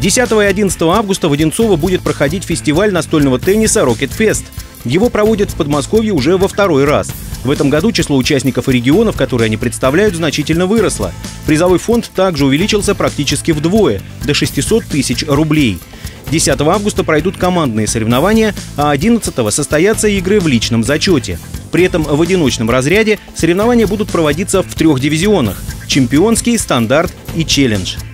10 и 11 августа в Одинцово будет проходить фестиваль настольного тенниса Rocket Fest. Его проводят в Подмосковье уже во второй раз. В этом году число участников и регионов, которые они представляют, значительно выросло. Призовой фонд также увеличился практически вдвое – до 600 тысяч рублей. 10 августа пройдут командные соревнования, а 11 состоятся игры в личном зачете. При этом в одиночном разряде соревнования будут проводиться в трех дивизионах – чемпионский, стандарт и челлендж –